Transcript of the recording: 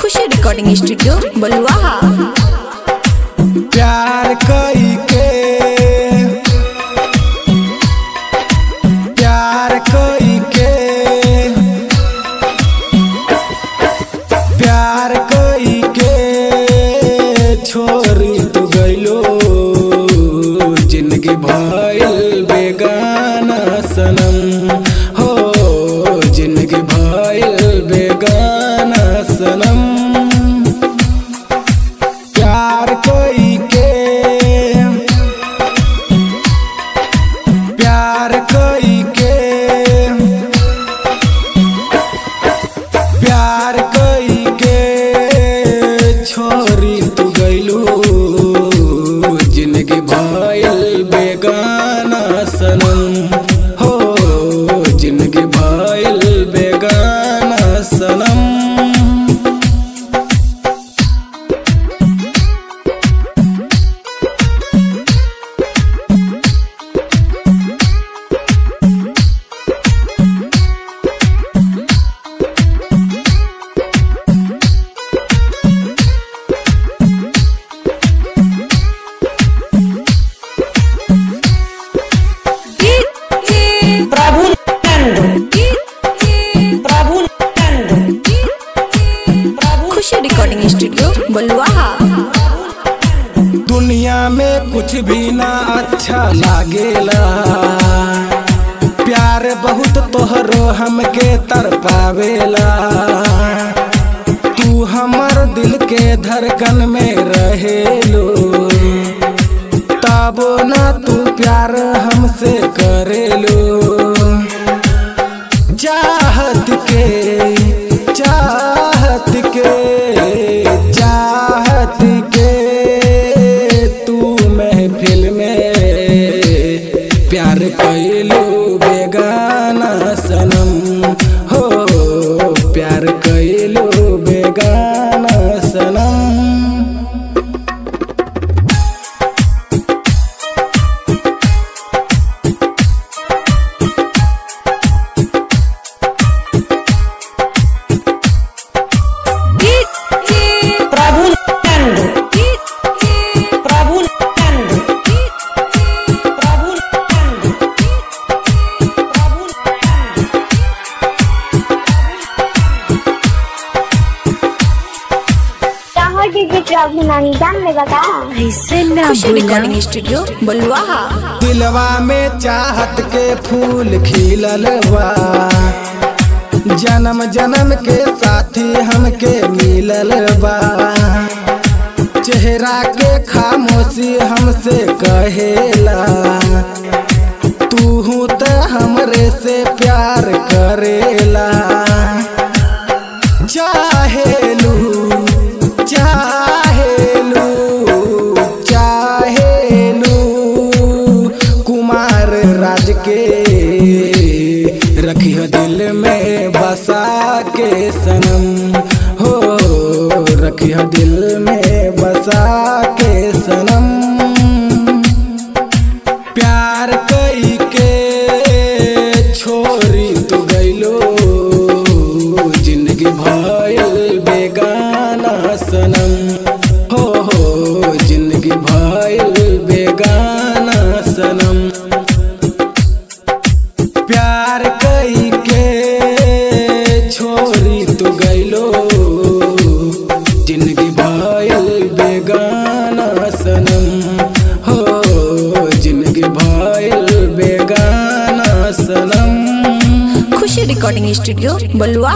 खुशी recording studio बलुआ ज़िंदगी बलुआ दुनिया में कुछ भी ना अच्छा लागेला प्यार बहुत तोहरो हमके तरपावेला तू हमर दिल के धड़कन में रहेलो तबो ना तू प्यार हमसे करेलो प्यार कैलो प्रभु नानी जान ऐसे ना रिकॉर्डिंग स्टूडियो बलुआ दिलवा में चाहत के फूल खिलल बा जन्म जन्म के साथी हमके मिलल बा चेहरा के खामोशी हमसे कहेला। तू तो हमरे से प्यार करेला। चाहेलू राज के रखियो दिल में बसा के सनम। हो रखियो दिल में बसा के सनम। प्यार कई के छोरी तू गइलो ज़िंदगी भइल तू लो। ज़िंदगी भायल बेगाना सनम। हो ज़िंदगी भायल बेगाना सनम। खुशी रिकॉर्डिंग स्टूडियो बलुआ